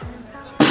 Since I'm